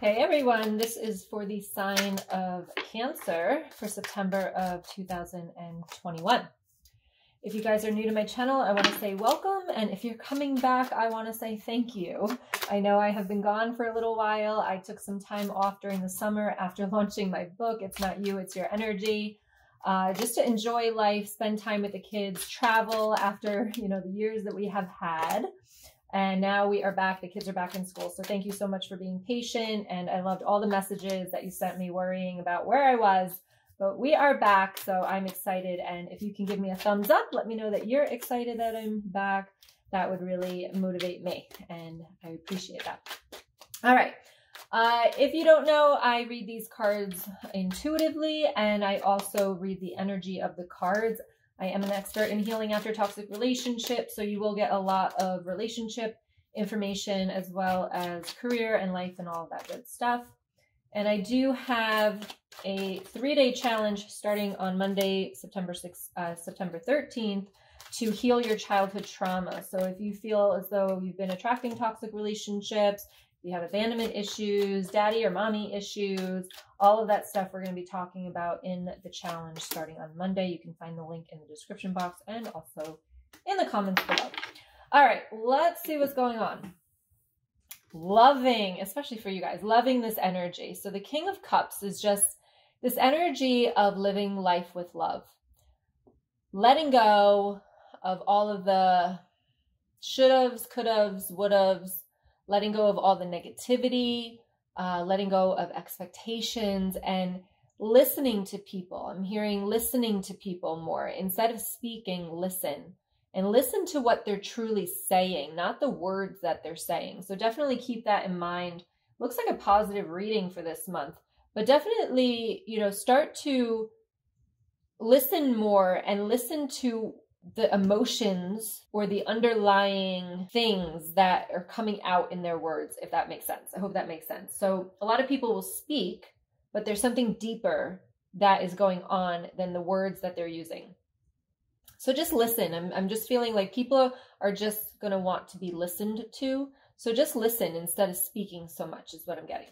Hey everyone, this is for the sign of Cancer for September of 2021. If you guys are new to my channel, I want to say welcome. And if you're coming back, I want to say thank you. I know I have been gone for a little while. I took some time off during the summer after launching my book, It's Not You, It's Your Energy. Uh, just to enjoy life, spend time with the kids, travel after, you know, the years that we have had. And now we are back. The kids are back in school. So thank you so much for being patient. And I loved all the messages that you sent me worrying about where I was. But we are back. So I'm excited. And if you can give me a thumbs up, let me know that you're excited that I'm back. That would really motivate me. And I appreciate that. All right. Uh, if you don't know, I read these cards intuitively and I also read the energy of the cards. I am an expert in healing after toxic relationships, so you will get a lot of relationship information as well as career and life and all that good stuff. And I do have a three-day challenge starting on Monday, September 6th, uh, September 13th, to heal your childhood trauma. So if you feel as though you've been attracting toxic relationships, you have abandonment issues, daddy or mommy issues, all of that stuff we're going to be talking about in the challenge starting on Monday. You can find the link in the description box and also in the comments below. All right, let's see what's going on. Loving, especially for you guys, loving this energy. So the King of Cups is just this energy of living life with love. Letting go of all of the should haves, could haves, would haves, letting go of all the negativity, uh, letting go of expectations, and listening to people. I'm hearing listening to people more. Instead of speaking, listen. And listen to what they're truly saying, not the words that they're saying. So definitely keep that in mind. Looks like a positive reading for this month, but definitely, you know, start to listen more and listen to the emotions or the underlying things that are coming out in their words, if that makes sense. I hope that makes sense. So, a lot of people will speak, but there's something deeper that is going on than the words that they're using. So, just listen. I'm, I'm just feeling like people are just going to want to be listened to. So, just listen instead of speaking so much, is what I'm getting.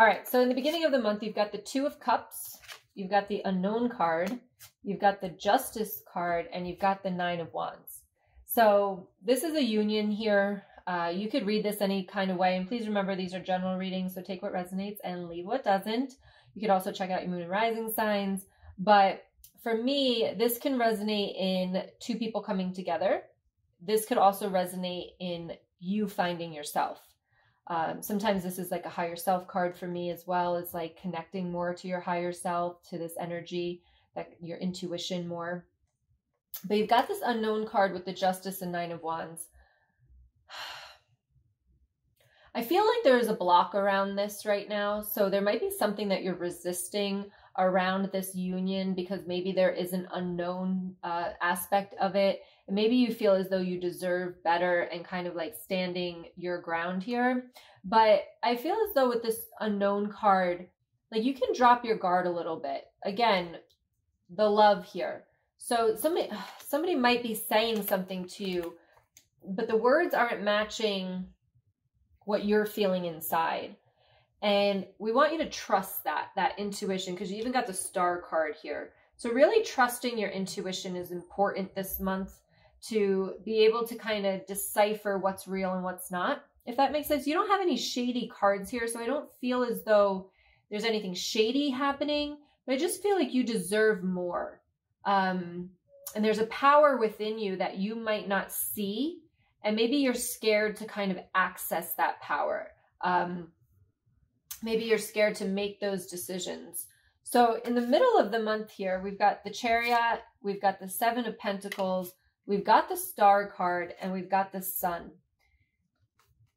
All right. So, in the beginning of the month, you've got the Two of Cups, you've got the Unknown card you've got the Justice card, and you've got the Nine of Wands. So this is a union here. Uh, you could read this any kind of way. And please remember, these are general readings, so take what resonates and leave what doesn't. You could also check out your moon and rising signs. But for me, this can resonate in two people coming together. This could also resonate in you finding yourself. Um, sometimes this is like a higher self card for me as well as like connecting more to your higher self, to this energy that your intuition more. But you've got this unknown card with the Justice and Nine of Wands. I feel like there is a block around this right now. So there might be something that you're resisting around this union because maybe there is an unknown uh, aspect of it. And maybe you feel as though you deserve better and kind of like standing your ground here. But I feel as though with this unknown card, like you can drop your guard a little bit. Again, the love here. So somebody somebody might be saying something to you, but the words aren't matching what you're feeling inside. And we want you to trust that, that intuition, because you even got the star card here. So really trusting your intuition is important this month to be able to kind of decipher what's real and what's not. If that makes sense. You don't have any shady cards here, so I don't feel as though there's anything shady happening. But I just feel like you deserve more. Um, and there's a power within you that you might not see. And maybe you're scared to kind of access that power. Um, maybe you're scared to make those decisions. So in the middle of the month here, we've got the chariot, we've got the seven of pentacles, we've got the star card, and we've got the sun.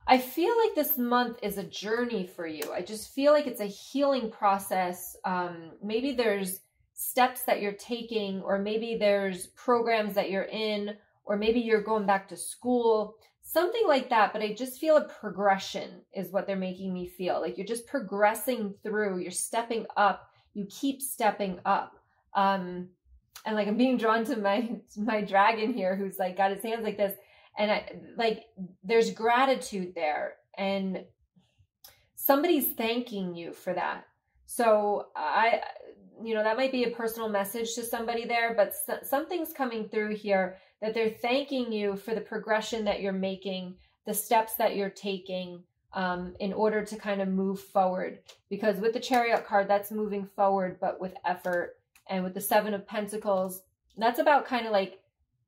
I feel like this month is a journey for you. I just feel like it's a healing process. Um, maybe there's steps that you're taking, or maybe there's programs that you're in, or maybe you're going back to school, something like that. But I just feel a progression is what they're making me feel. Like you're just progressing through, you're stepping up, you keep stepping up. Um, and like I'm being drawn to my my dragon here who's like got his hands like this and I like there's gratitude there and somebody's thanking you for that. So I, you know, that might be a personal message to somebody there, but something's coming through here that they're thanking you for the progression that you're making, the steps that you're taking um, in order to kind of move forward. Because with the chariot card, that's moving forward, but with effort. And with the seven of pentacles, that's about kind of like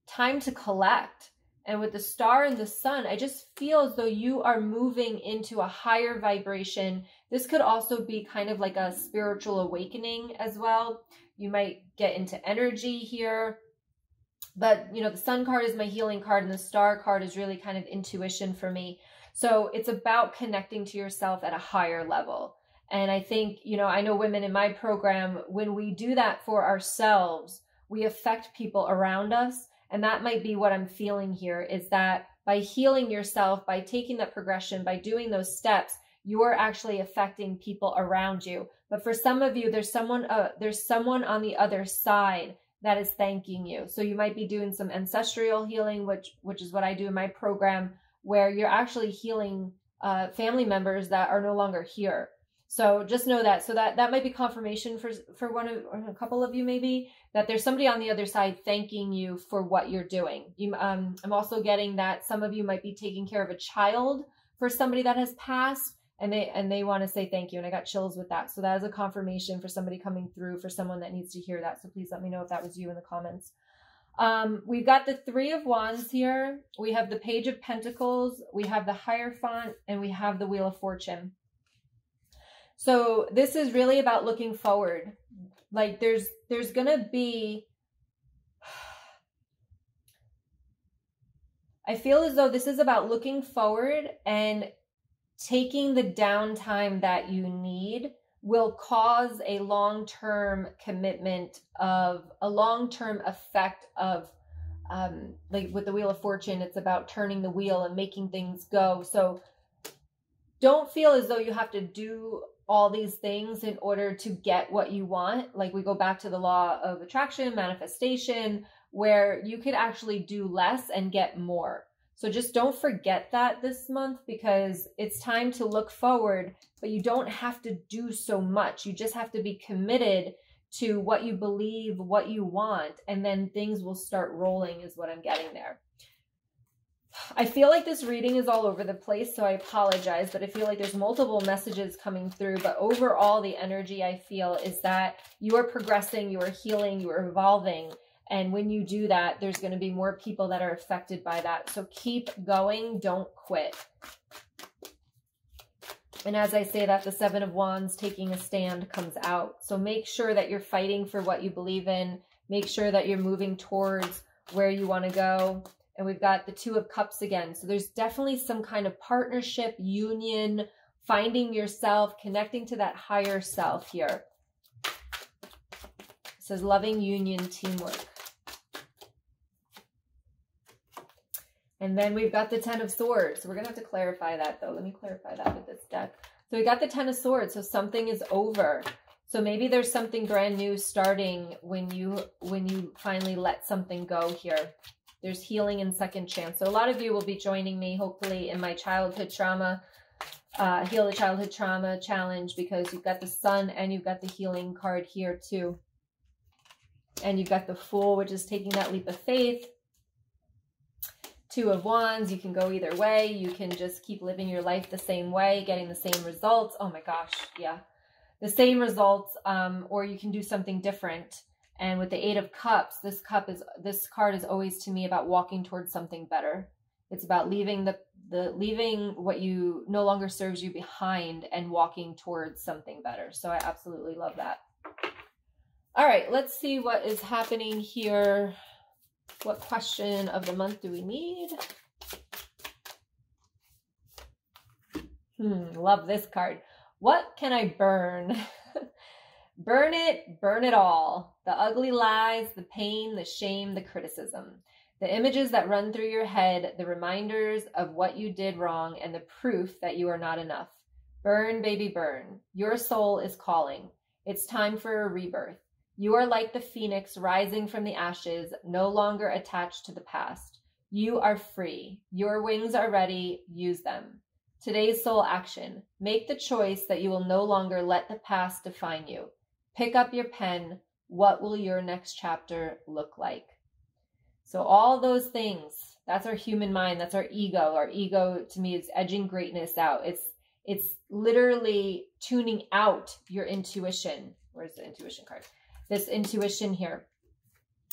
time to collect. And with the star and the sun, I just feel as though you are moving into a higher vibration. This could also be kind of like a spiritual awakening as well. You might get into energy here but, you know, the sun card is my healing card and the star card is really kind of intuition for me. So it's about connecting to yourself at a higher level. And I think, you know, I know women in my program, when we do that for ourselves, we affect people around us. And that might be what I'm feeling here is that by healing yourself, by taking that progression, by doing those steps, you're actually affecting people around you. But for some of you, there's someone, uh, there's someone on the other side that is thanking you. So you might be doing some ancestral healing, which which is what I do in my program, where you're actually healing uh, family members that are no longer here. So just know that. So that that might be confirmation for for one of a couple of you maybe that there's somebody on the other side thanking you for what you're doing. You, um, I'm also getting that some of you might be taking care of a child for somebody that has passed and they and they want to say thank you and i got chills with that. So that is a confirmation for somebody coming through for someone that needs to hear that. So please let me know if that was you in the comments. Um, we've got the three of wands here. We have the page of pentacles we have the hierophant and we have the wheel of fortune. So this is really about looking forward. Like there's there's gonna be I feel as though this is about looking forward and taking the downtime that you need will cause a long-term commitment of a long-term effect of um, like with the wheel of fortune it's about turning the wheel and making things go. So don't feel as though you have to do all these things in order to get what you want. Like we go back to the law of attraction manifestation where you could actually do less and get more so just don't forget that this month because it's time to look forward, but you don't have to do so much. You just have to be committed to what you believe, what you want, and then things will start rolling, is what I'm getting there. I feel like this reading is all over the place, so I apologize, but I feel like there's multiple messages coming through. But overall, the energy I feel is that you are progressing, you are healing, you are evolving, and when you do that, there's going to be more people that are affected by that. So keep going. Don't quit. And as I say that, the Seven of Wands taking a stand comes out. So make sure that you're fighting for what you believe in. Make sure that you're moving towards where you want to go. And we've got the Two of Cups again. So there's definitely some kind of partnership, union, finding yourself, connecting to that higher self here. It says loving union, teamwork. And then we've got the Ten of Swords. So we're going to have to clarify that, though. Let me clarify that with this deck. So we got the Ten of Swords. So something is over. So maybe there's something brand new starting when you when you finally let something go here. There's healing and second chance. So a lot of you will be joining me, hopefully, in my childhood trauma, uh, heal the childhood trauma challenge because you've got the sun and you've got the healing card here too. And you've got the Fool, which is taking that leap of faith. Two of Wands, you can go either way. You can just keep living your life the same way, getting the same results. Oh my gosh, yeah. The same results, um, or you can do something different. And with the Eight of Cups, this cup is this card is always to me about walking towards something better. It's about leaving the the leaving what you no longer serves you behind and walking towards something better. So I absolutely love that. All right, let's see what is happening here what question of the month do we need? Hmm, love this card. What can I burn? burn it, burn it all. The ugly lies, the pain, the shame, the criticism. The images that run through your head, the reminders of what you did wrong, and the proof that you are not enough. Burn, baby, burn. Your soul is calling. It's time for a rebirth. You are like the phoenix rising from the ashes, no longer attached to the past. You are free. Your wings are ready. Use them. Today's soul action. Make the choice that you will no longer let the past define you. Pick up your pen. What will your next chapter look like? So, all those things, that's our human mind, that's our ego. Our ego to me is edging greatness out. It's it's literally tuning out your intuition. Where's the intuition card? This intuition here.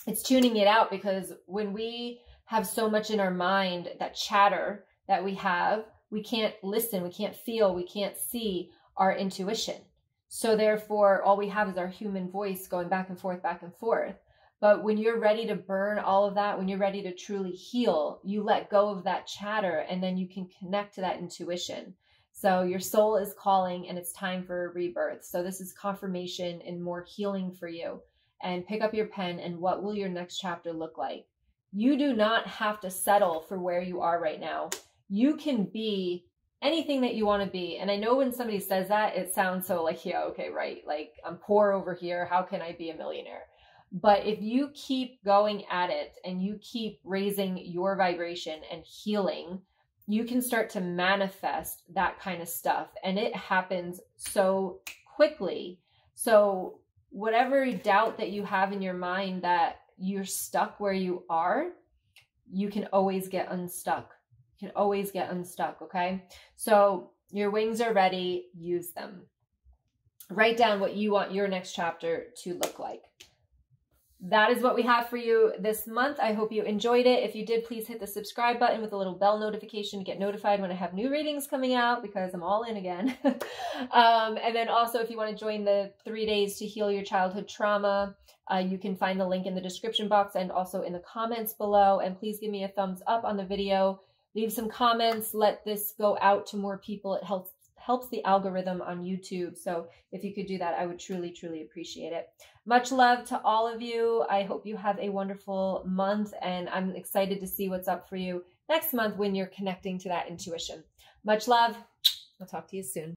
It's tuning it out because when we have so much in our mind, that chatter that we have, we can't listen, we can't feel, we can't see our intuition. So therefore, all we have is our human voice going back and forth, back and forth. But when you're ready to burn all of that, when you're ready to truly heal, you let go of that chatter and then you can connect to that intuition. So your soul is calling and it's time for a rebirth. So this is confirmation and more healing for you. And pick up your pen and what will your next chapter look like? You do not have to settle for where you are right now. You can be anything that you want to be. And I know when somebody says that, it sounds so like, yeah, okay, right. Like I'm poor over here. How can I be a millionaire? But if you keep going at it and you keep raising your vibration and healing, you can start to manifest that kind of stuff. And it happens so quickly. So, whatever doubt that you have in your mind that you're stuck where you are, you can always get unstuck. You can always get unstuck, okay? So your wings are ready, use them. Write down what you want your next chapter to look like that is what we have for you this month. I hope you enjoyed it. If you did, please hit the subscribe button with a little bell notification to get notified when I have new readings coming out because I'm all in again. um, and then also, if you want to join the three days to heal your childhood trauma, uh, you can find the link in the description box and also in the comments below. And please give me a thumbs up on the video. Leave some comments. Let this go out to more people. It helps helps the algorithm on YouTube. So if you could do that, I would truly, truly appreciate it. Much love to all of you. I hope you have a wonderful month, and I'm excited to see what's up for you next month when you're connecting to that intuition. Much love. I'll talk to you soon.